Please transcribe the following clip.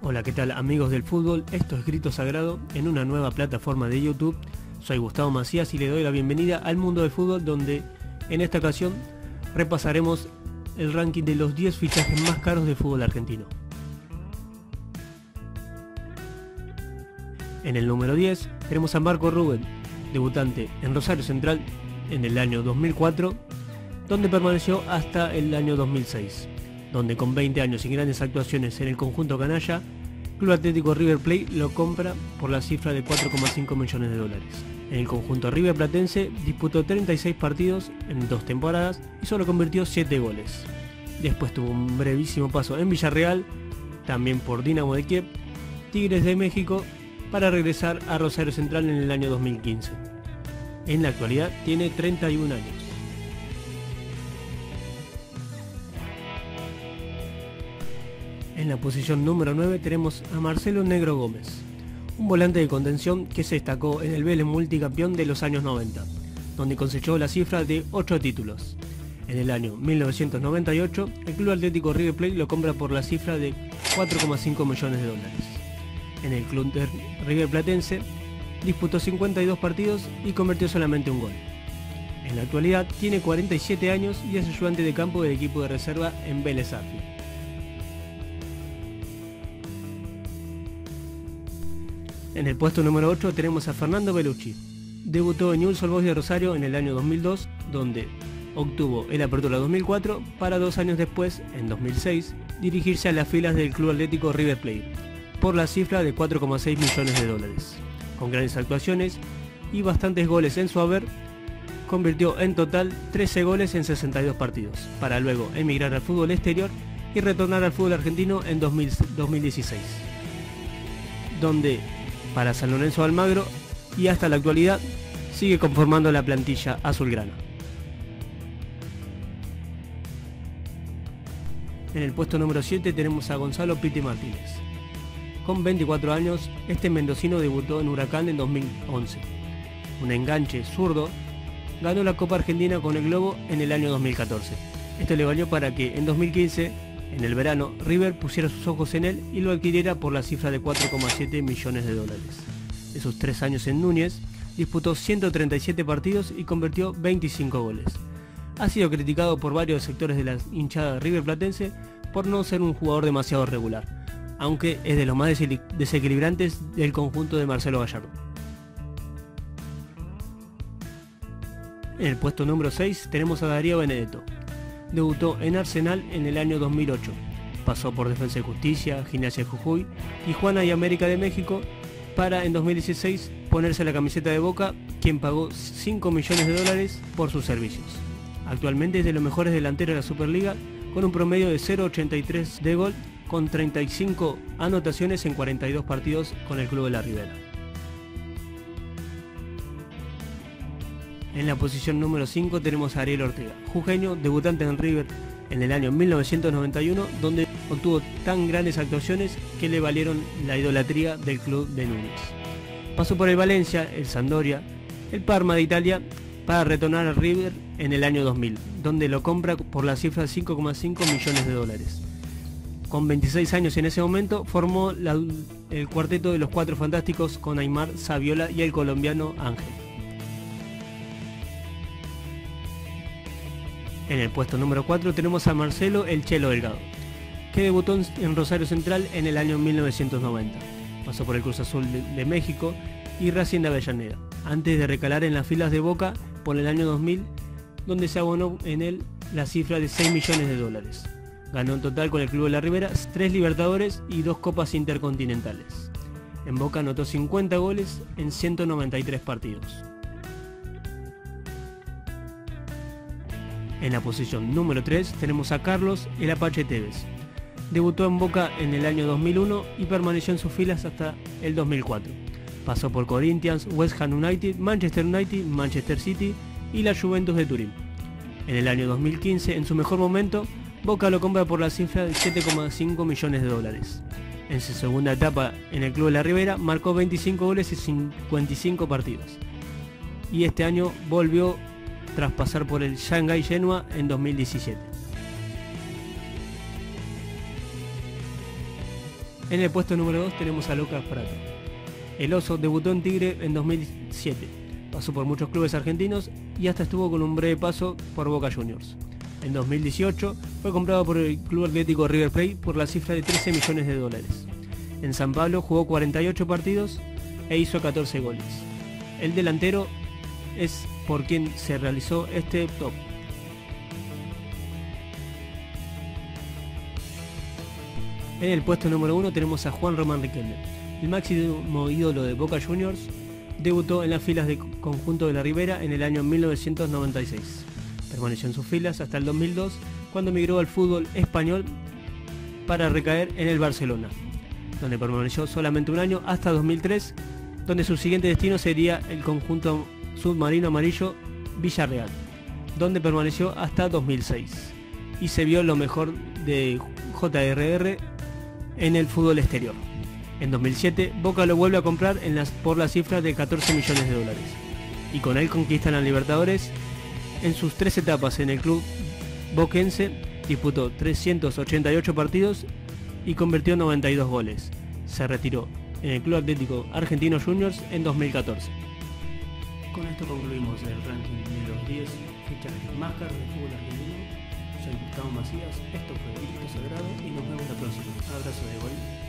Hola, ¿qué tal amigos del fútbol? Esto es Grito Sagrado en una nueva plataforma de YouTube. Soy Gustavo Macías y le doy la bienvenida al mundo del fútbol donde en esta ocasión repasaremos el ranking de los 10 fichajes más caros del fútbol argentino. En el número 10 tenemos a Marco Rubén, debutante en Rosario Central en el año 2004, donde permaneció hasta el año 2006 donde con 20 años y grandes actuaciones en el conjunto canalla, Club Atlético River Plate lo compra por la cifra de 4,5 millones de dólares. En el conjunto River Platense disputó 36 partidos en dos temporadas y solo convirtió 7 goles. Después tuvo un brevísimo paso en Villarreal, también por Dinamo de Kiev, Tigres de México, para regresar a Rosario Central en el año 2015. En la actualidad tiene 31 años. En la posición número 9 tenemos a Marcelo Negro Gómez, un volante de contención que se destacó en el Vélez multicampeón de los años 90, donde cosechó la cifra de 8 títulos. En el año 1998, el Club Atlético River Plate lo compra por la cifra de 4,5 millones de dólares. En el club de River Platense, disputó 52 partidos y convirtió solamente un gol. En la actualidad tiene 47 años y es ayudante de campo del equipo de reserva en Vélez Arfield. En el puesto número 8 tenemos a Fernando Belucci. Debutó en Newell's Old de Rosario en el año 2002, donde obtuvo el Apertura 2004 para dos años después, en 2006, dirigirse a las filas del Club Atlético River Plate, por la cifra de 4,6 millones de dólares. Con grandes actuaciones y bastantes goles en su haber, convirtió en total 13 goles en 62 partidos, para luego emigrar al fútbol exterior y retornar al fútbol argentino en 2016, donde para San Lorenzo Almagro y hasta la actualidad sigue conformando la plantilla azulgrana. En el puesto número 7 tenemos a Gonzalo Piti Martínez. Con 24 años, este mendocino debutó en Huracán en 2011. Un enganche zurdo, ganó la Copa Argentina con el Globo en el año 2014. Esto le valió para que en 2015 en el verano, River pusiera sus ojos en él y lo adquiriera por la cifra de 4,7 millones de dólares. Esos tres años en Núñez, disputó 137 partidos y convirtió 25 goles. Ha sido criticado por varios sectores de la hinchada de River Platense por no ser un jugador demasiado regular, aunque es de los más desequilibrantes del conjunto de Marcelo Gallardo. En el puesto número 6 tenemos a Darío Benedetto, debutó en Arsenal en el año 2008. Pasó por Defensa y Justicia, Gimnasia Jujuy, Tijuana y América de México para en 2016 ponerse la camiseta de Boca, quien pagó 5 millones de dólares por sus servicios. Actualmente es de los mejores delanteros de la Superliga con un promedio de 0.83 de gol con 35 anotaciones en 42 partidos con el Club de la Ribera. En la posición número 5 tenemos a Ariel Ortega, jujeño, debutante en River en el año 1991, donde obtuvo tan grandes actuaciones que le valieron la idolatría del club de Núñez. Pasó por el Valencia, el Sandoria, el Parma de Italia para retornar al River en el año 2000, donde lo compra por la cifra de 5,5 millones de dólares. Con 26 años en ese momento formó el cuarteto de los Cuatro Fantásticos con Aymar, Saviola y el colombiano Ángel. En el puesto número 4 tenemos a Marcelo El Chelo Delgado, que debutó en Rosario Central en el año 1990. Pasó por el Cruz Azul de, México y Racing de Avellaneda, antes de recalar en las filas de Boca por el año 2000, donde se abonó en él la cifra de 6 millones de dólares. Ganó en total con el Club de la Ribera 3 Libertadores y 2 Copas Intercontinentales. En Boca anotó 50 goles en 193 partidos. En la posición número 3 tenemos a Carlos El Apache Tevez. Debutó en Boca en el año 2001 y permaneció en sus filas hasta el 2004. Pasó por Corinthians, West Ham United, Manchester United, Manchester City y la Juventus de Turín. En el año 2015, en su mejor momento, Boca lo compra por la cifra de 7,5 millones de dólares. En su segunda etapa en el Club de la Ribera marcó 25 goles y 55 partidos. Y este año volvió tras pasar por el Shanghai Genoa en 2017. En el puesto número 2 tenemos a Lucas Prato. El oso debutó en Tigre en 2007. Pasó por muchos clubes argentinos y hasta estuvo con un breve paso por Boca Juniors. En 2018 fue comprado por el Club Atlético River Plate por la cifra de 13 millones de dólares. En San Pablo jugó 48 partidos e hizo 14 goles. El delantero es por quien se realizó este top. En el puesto número 1 tenemos a Juan Román Riquelme. El máximo ídolo de Boca Juniors debutó en las filas del conjunto de la Ribera en el año 1996. Permaneció en sus filas hasta el 2002 cuando emigró al fútbol español para recaer en el Barcelona, donde permaneció solamente un año hasta 2003, donde su siguiente destino sería el conjunto submarino amarillo Villarreal, donde permaneció hasta 2006 y se vio lo mejor de JRR en el fútbol exterior. En 2007, Boca lo vuelve a comprar por la cifra de 14 millones de dólares y con él conquistan a Libertadores. En sus tres etapas en el club boquense disputó 388 partidos y convirtió 92 goles. Se retiró en el Club Atlético Argentino Juniors en 2014. Con esto concluimos el ranking de los 10 fichajes más caros del fútbol argentino. Soy Gustavo Macías, esto fue Grito Sagrado y nos vemos la próxima. Abrazo de gol.